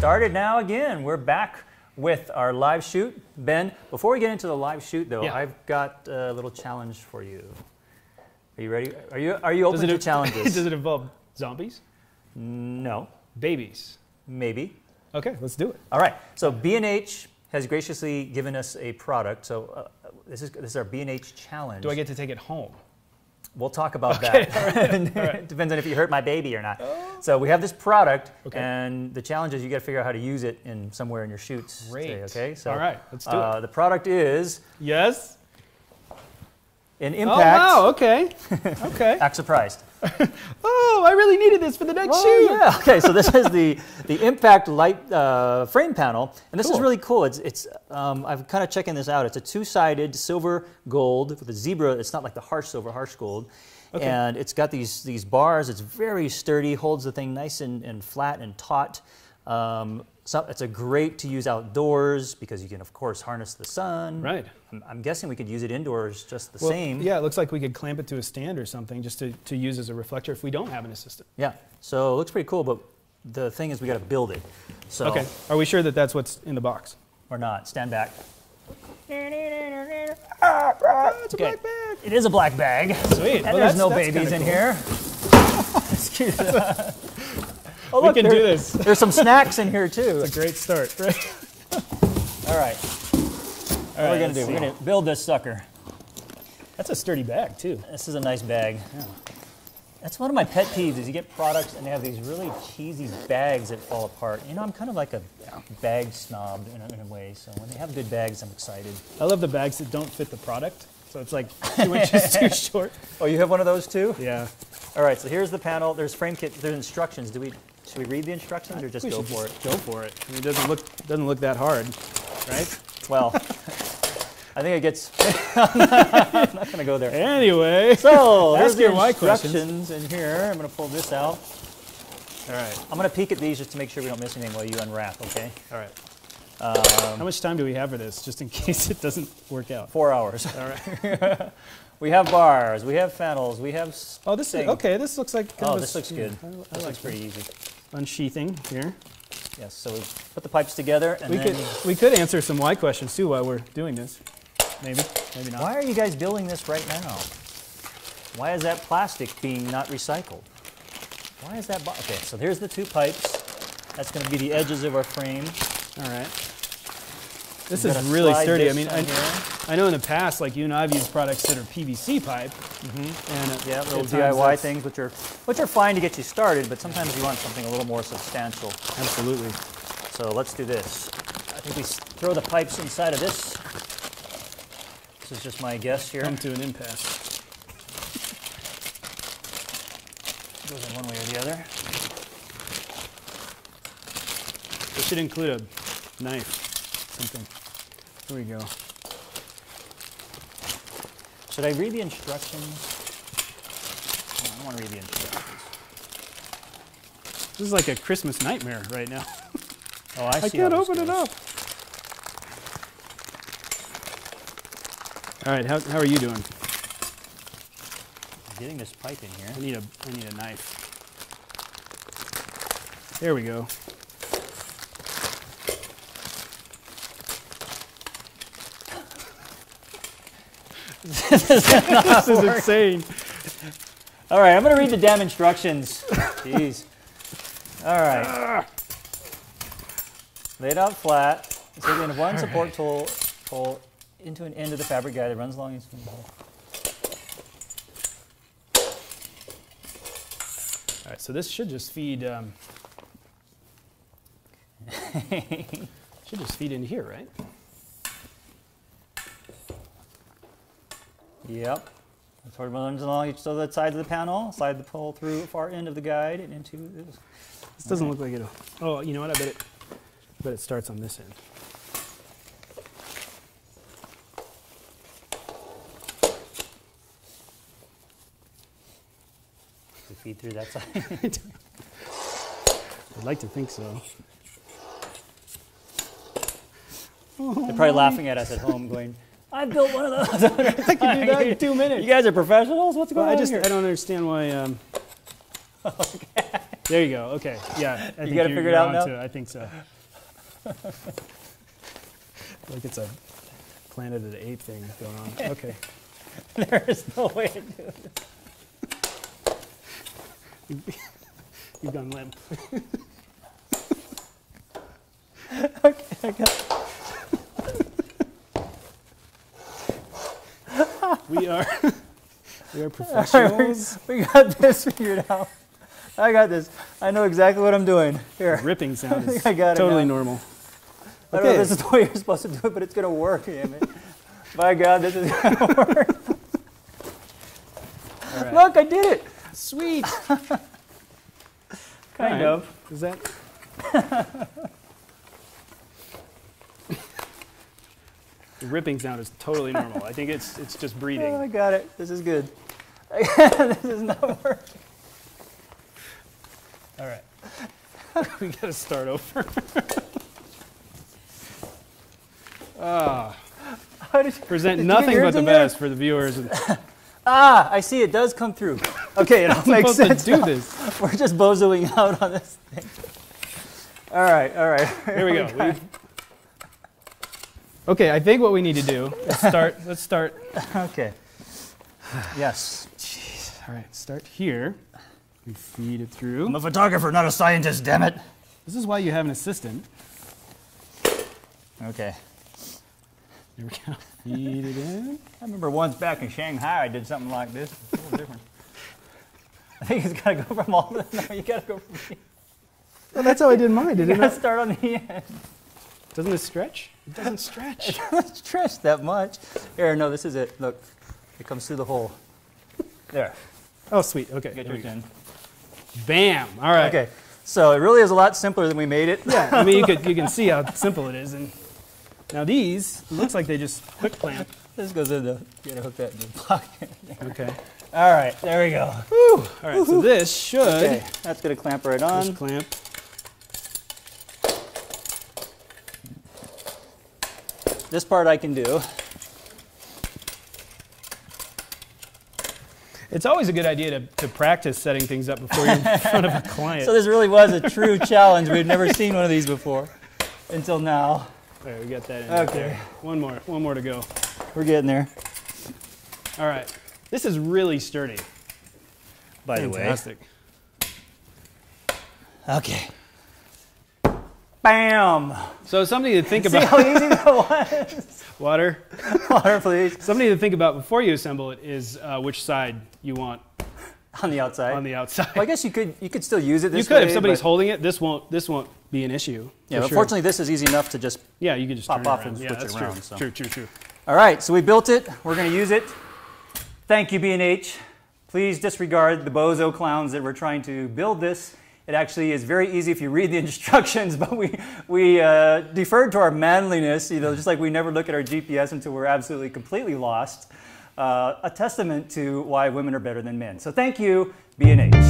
started now again. We're back with our live shoot. Ben, before we get into the live shoot though, Yeah. I've got a little challenge for you. Are you ready? Are you are you open to challenges? does it involve zombies? no, Babies. maybe. Okay, let's do it. All right. So B&H has graciously given us a product. So uh, this is this is our B&H challenge. Do I get to take it home? We'll talk about Okay, that. it depends on if you hurt my baby or not. So we have this product, Okay. and the challenge is you got to figure out how to use it in somewhere in your shoots. Great. Today, okay. So All right, let's do uh, The product is Yes. an impact. Oh impact. wow. Okay. Okay. Act surprised. oh, I really needed this for the next Oh, shoot. yeah. Okay, so this is the the impact light uh, frame panel, and this is really cool. It's it's um, I'm kind of checking this out. It's a two-sided silver gold with a zebra. It's not like the harsh silver, harsh gold. Okay. And it's got these these bars. It's very sturdy, holds the thing nice and, and flat and taut. Um, so it's a great to use outdoors because you can of course harness the sun. Right. I'm, I'm guessing we could use it indoors just the Well, same. Yeah, it looks like we could clamp it to a stand or something just to, to use as a reflector if we don't have an assistant. Yeah. So it looks pretty cool, but the thing is we got to build it. So Okay. Are we sure that that's what's in the box? or not. Stand back. It's a Okay. black bag. It is a black bag. Sweet. And Well, there's no babies in cool. here. Excuse Oh, We can there- do this. There's some snacks in here too. It's a great start. All right. What are we gonna do? We're gonna build this sucker. That's a sturdy bag too. This is a nice bag. That's one of my pet peeves is you get products and they have these really cheesy bags that fall apart. You know, I'm kind of like a bag snob in a, in a way. So when they have good bags, I'm excited. I love the bags that don't fit the product. So it's like two inches too short. Oh, you have one of those too? Yeah. All right. So here's the panel. There's frame kit. There's instructions. Do we should we read the instructions or just go for just it? Go for it. I mean, it doesn't look doesn't look that hard, right? Well, I think it gets. I'm not going to go there. Anyway. So Ask the your why questions. instructions in here. I'm going to pull this out. All right. I'm going to peek at these just to make sure we don't miss anything while you unwrap. Okay. All right. Um, How much time do we have for this, just in case it doesn't work out? Four hours. All right. We have bars. We have fennels. We have. Oh, this is okay. This looks like. Kind Oh, of a this looks good. I, I This like looks pretty easy. unsheathing here. Yes. So we put the pipes together, and We then. could we could answer some why questions too while we're doing this. Maybe, maybe not. Why are you guys building this right now? Why is that plastic being not recycled? Why is that? Okay. So here's the two pipes. That's going to be the edges of our frame. All right. This We've is really sturdy. I mean, I. I know in the past, like you and I've used products that are PVC pipe, Mm -hmm. and uh, Yeah, little DIY things, which are which are fine to get you started, but sometimes you want something a little more substantial. Absolutely. So let's do this. I think we throw the pipes inside of this. This is just my guess here. Come to an impasse. Goes in one way or the other. It should include a knife, something. Here we go. Should I read the instructions? No, I don't want to read the instructions. This is like a Christmas nightmare right now. Oh, I see. I can't this open it up. All right, how, how are you doing? Getting this pipe in here. I need a I need a knife. There we go. this is insane. All right, I'm going to read the damn instructions. Jeez. All right. Ah. Lay it out flat. So in one support tool, pull into an end of the fabric guide that runs along. its- All right, so this should just feed. Um, should just feed into here, right? Yep. The sword runs along each of the sides of the panel. Slide the pole through far end of the guide and into this. This doesn't look like it'll. Oh, you know what? I bet it. I bet it starts on this end. Feed through that side. I'd like to think so. They're probably laughing at us at home, going, "I built one of those." I can do that in two minutes. you guys are professionals. What's going Well, I on just here? I don't understand why. Um, There you go. Okay. Yeah. I You got it you're- figured you're out now? to it. I think so. like it's a Planet of the Ape thing going on. Okay. there is no way to do this. You've gone limp. Okay, I got We are. we are All right, professionals. we, we got this figured out. I got this. I know exactly what I'm doing. Here. Ripping sound is I got it totally normal. I don't know if this is the way you're supposed to do it, but it's going to work, damn it. My God, this is going to work. Right. Look, I did it. Sweet. Kind Alright. of. Is that? the ripping sound is totally normal. I think it's it's just breathing. Oh, I got it. This is good. this is not working. All right. we got to start over. Ah, How did you- present Did you get nothing but the there? best for the viewers. Ah, I see. It does come through. Okay, it all makes sense. to do now. this. We're just bozoing out on this thing. All right, all right. Here we go. We- okay, I think what we need to do Let's start. let's start. Okay. Yes. Jeez. All right, start here. We feed it through. I'm a photographer, not a scientist, damn it. This is why you have an assistant. Okay. There we go. Feed it in. I remember once back in Shanghai, I did something like this. It's a little different. I think it's got to go from all the. No, you got to go from the. Well, that's how I did mine, You didn't got it? start on the end. Doesn't it stretch? It doesn't stretch. it doesn't stretch that much. Here, no, this is it. Look, it comes through the hole. There. Oh, sweet. Okay. Get yours in. Bam. All right. Okay. So it really is a lot simpler than we made it. Yeah. I mean, you could you can see how simple it is, and now these it looks like they just quick clamp. This goes in the. You gotta hook that in the pocket. Okay. All right, there we go. Woo! All right. So this should Okay, that's gonna clamp right just on. clamp. This part I can do. It's always a good idea to, to practice setting things up before you're in front of a client. So this really was a true challenge. We've never seen one of these before until now. All right, we got that in Okay. there. One more. One more to go. We're getting there. All right. This is really sturdy. By Fantastic. The way. Okay. Bam. So something to think about. See how easy that was? Water. Water, please. Something to think about before you assemble it is uh, which side you want On the outside. on the outside. well, I guess you could you could still use it you could way. if somebody's holding it. This won't. This won't be an issue. Yeah, for but sure. fortunately, this is easy enough to just. yeah, you can just pop off around. and yeah, switch it around, True. so. true, true, true. All right, so we built it. We're going to use it. Thank you, B&H. Please disregard the bozo clowns that were trying to build this. It actually is very easy if you read the instructions, but we, we uh, deferred to our manliness, you know, just like we never look at our GPS until we're absolutely completely lost. Uh, a testament to why women are better than men. So thank you, B&H.